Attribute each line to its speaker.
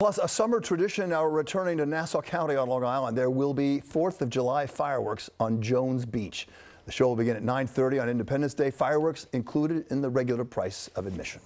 Speaker 1: Plus, a summer tradition now returning to Nassau County on Long Island. There will be 4th of July fireworks on Jones Beach. The show will begin at 9:30 on Independence Day. Fireworks included in the regular price of admission.